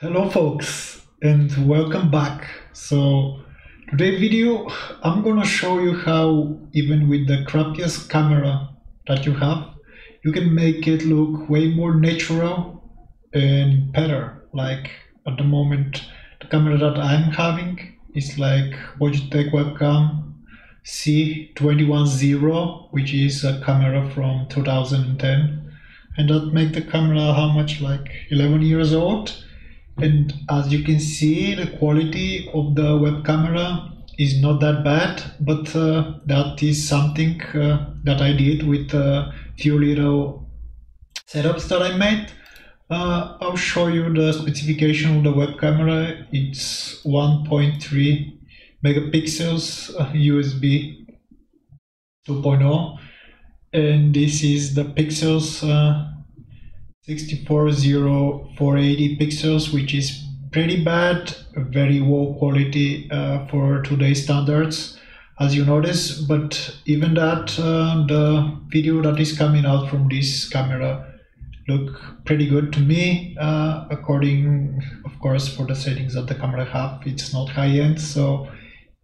Hello folks and welcome back. So today video I'm gonna show you how even with the crappiest camera that you have you can make it look way more natural and better. Like at the moment the camera that I'm having is like Logitech webcam C210 which is a camera from 2010 and that make the camera how much? Like 11 years old and as you can see the quality of the web camera is not that bad but uh, that is something uh, that I did with a few little setups that I made. Uh, I'll show you the specification of the web camera. It's 1.3 megapixels USB uh, 2.0 and this is the pixels uh, 640480 pixels which is pretty bad very low quality uh, for today's standards as you notice. But even that uh, the video that is coming out from this camera look pretty good to me. Uh, according of course for the settings that the camera have it's not high-end. So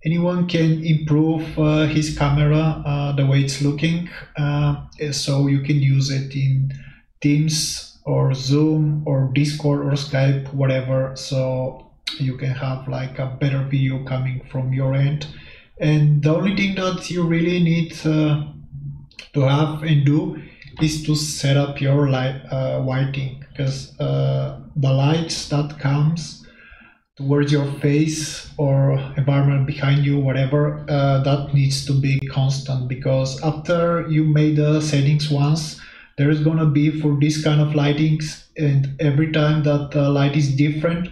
anyone can improve uh, his camera uh, the way it's looking. Uh, so you can use it in teams or Zoom or Discord or Skype, whatever. So you can have like a better video coming from your end. And the only thing that you really need uh, to have and do is to set up your light uh, lighting because uh, the lights that comes towards your face or environment behind you whatever uh, that needs to be constant because after you made the settings once there is going to be for this kind of lightings and every time that the light is different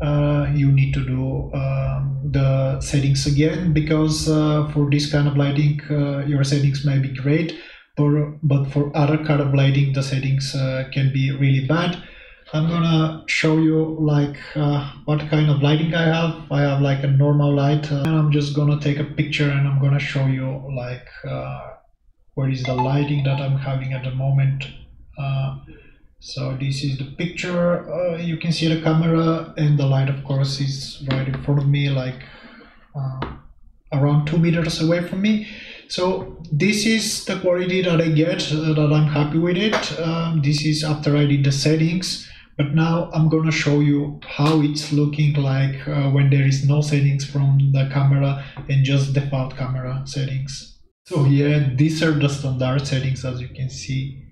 uh, you need to do um, the settings again because uh, for this kind of lighting uh, your settings may be great but, but for other kind of lighting the settings uh, can be really bad. I'm gonna show you like uh, what kind of lighting I have. I have like a normal light uh, and I'm just gonna take a picture and I'm gonna show you like where is the lighting that I'm having at the moment uh, so this is the picture uh, you can see the camera and the light of course is right in front of me like uh, around two meters away from me. So this is the quality that I get uh, that I'm happy with it. Um, this is after I did the settings but now I'm gonna show you how it's looking like uh, when there is no settings from the camera and just default camera settings so here, these are the standard settings as you can see.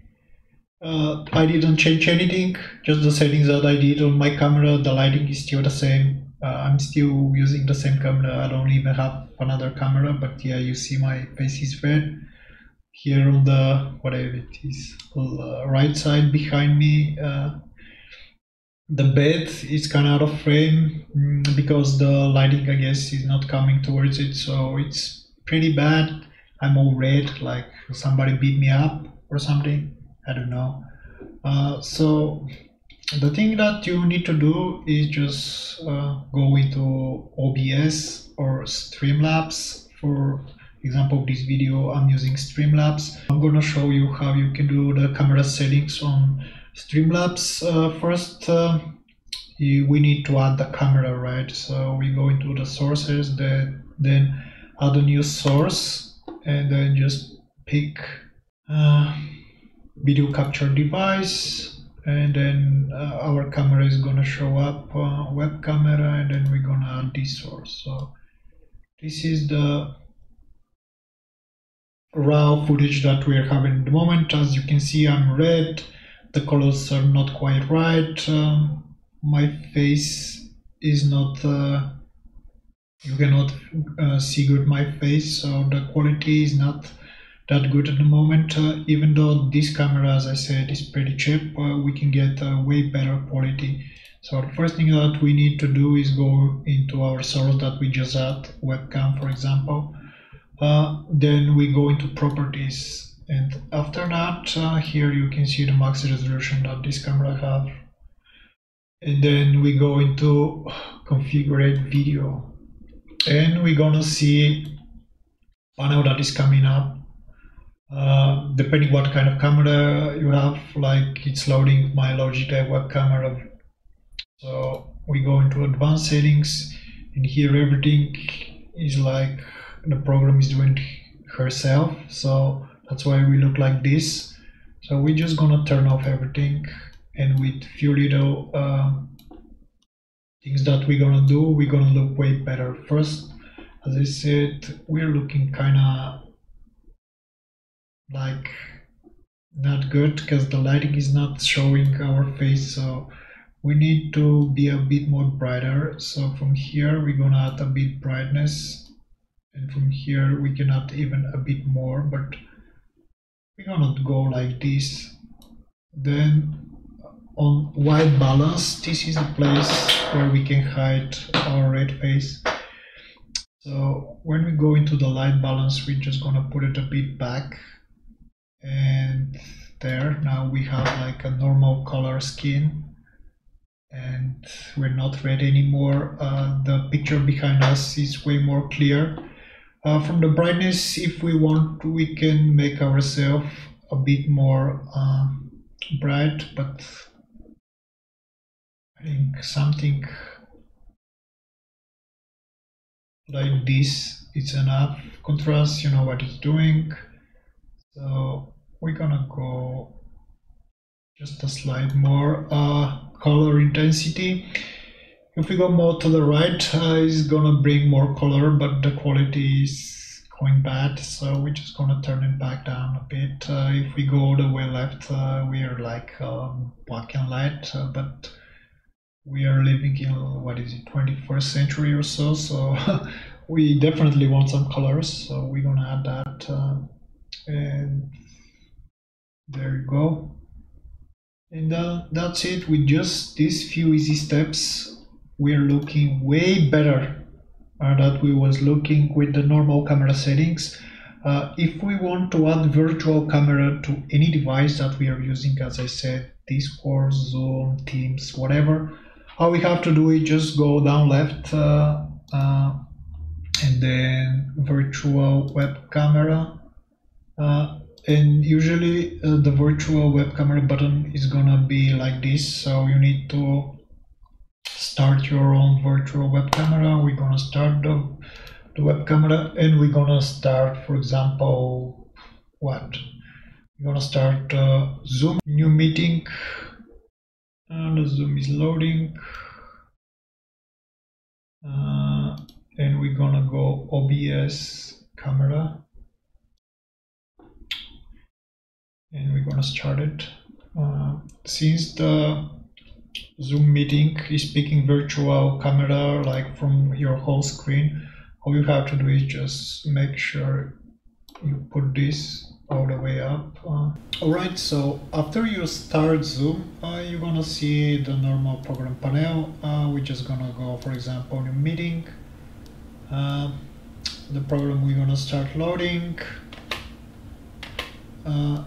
Uh, I didn't change anything, just the settings that I did on my camera, the lighting is still the same. Uh, I'm still using the same camera, I don't even have another camera, but yeah, you see my face is red. Here on the, whatever it is, uh, right side behind me, uh, the bed is kind of out of frame mm, because the lighting, I guess, is not coming towards it, so it's pretty bad I'm all red, like somebody beat me up or something. I don't know. Uh, so the thing that you need to do is just uh, go into OBS or Streamlabs. For example, this video I'm using Streamlabs. I'm gonna show you how you can do the camera settings on Streamlabs. Uh, first, uh, you, we need to add the camera, right? So we go into the sources, then then add a new source and then just pick uh, video capture device and then uh, our camera is gonna show up uh, web camera and then we're gonna add this source. So this is the raw footage that we're having at the moment. As you can see I'm red. The colors are not quite right. Um, my face is not uh, you cannot uh, see good my face so the quality is not that good at the moment uh, even though this camera as I said is pretty cheap uh, we can get way better quality. So the first thing that we need to do is go into our source that we just had webcam for example. Uh, then we go into properties. And after that uh, here you can see the max resolution that this camera have. And then we go into configure video and we're gonna see panel that is coming up. Uh, depending what kind of camera you have like it's loading my Logitech web camera. So we go into advanced settings and here everything is like the program is doing herself. So that's why we look like this. So we're just gonna turn off everything and with few little um, things that we're gonna do we're gonna look way better first. As I said we're looking kinda like not good because the lighting is not showing our face so we need to be a bit more brighter. So from here we're gonna add a bit brightness and from here we can add even a bit more but we're gonna go like this. Then on white balance this is a place where we can hide our red face. So when we go into the light balance we're just gonna put it a bit back. And there now we have like a normal color skin. And we're not red anymore. Uh, the picture behind us is way more clear. Uh, from the brightness if we want we can make ourselves a bit more uh, bright but think something like this is enough contrast you know what it's doing. So we're gonna go just a slide more uh, color intensity. If we go more to the right uh, it's gonna bring more color but the quality is going bad so we're just gonna turn it back down a bit. Uh, if we go all the way left uh, we are like um, black and light uh, but we are living in what is it 21st century or so so we definitely want some colors so we're gonna add that uh, and there you go. And uh, that's it with just these few easy steps. We're looking way better uh, that we was looking with the normal camera settings. Uh, if we want to add virtual camera to any device that we are using as I said Discord, Zoom, Teams, whatever all we have to do is just go down left uh, uh, and then virtual web camera uh, and usually uh, the virtual web camera button is gonna be like this so you need to start your own virtual web camera. We're gonna start the, the web camera and we're gonna start for example what? We're gonna start uh, zoom. New meeting and the zoom is loading uh, and we're gonna go OBS camera and we're gonna start it. Uh, since the Zoom meeting is picking virtual camera like from your whole screen, all you have to do is just make sure you put this all the way up. Uh, Alright, so after you start Zoom, uh, you're gonna see the normal program panel. Uh, we're just gonna go, for example, new meeting. Uh, the program we're gonna start loading. Uh,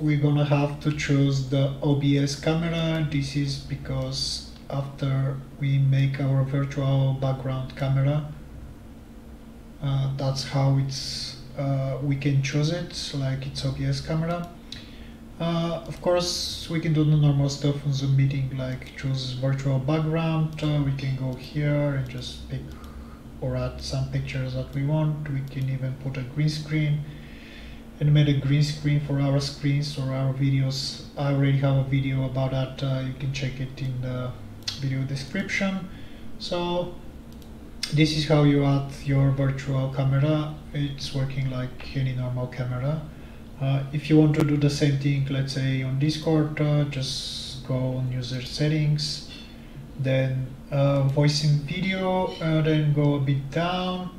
we're gonna have to choose the OBS camera. This is because after we make our virtual background camera, uh, that's how it's uh, we can choose it, like it's OBS camera. Uh, of course, we can do the normal stuff on Zoom meeting, like choose virtual background. Uh, we can go here and just pick or add some pictures that we want. We can even put a green screen and made a green screen for our screens or our videos. I already have a video about that. Uh, you can check it in the video description. So this is how you add your virtual camera. It's working like any normal camera. Uh, if you want to do the same thing, let's say on Discord, uh, just go on user settings, then uh, voice in video, uh, then go a bit down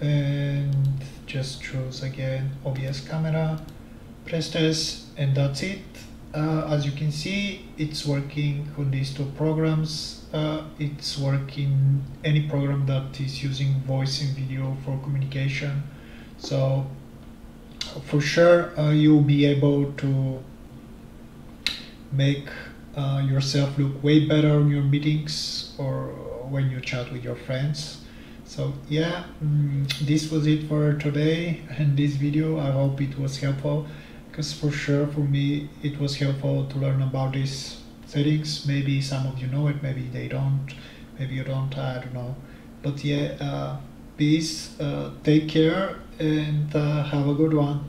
and just choose again OBS camera, press this and that's it. Uh, as you can see, it's working on these two programs. Uh, it's working any program that is using voice and video for communication. So for sure, uh, you'll be able to make uh, yourself look way better in your meetings or when you chat with your friends. So yeah, mm, this was it for today and this video. I hope it was helpful because for sure for me it was helpful to learn about this settings. Maybe some of you know it, maybe they don't, maybe you don't, I don't know. But yeah, uh, please uh, take care and uh, have a good one.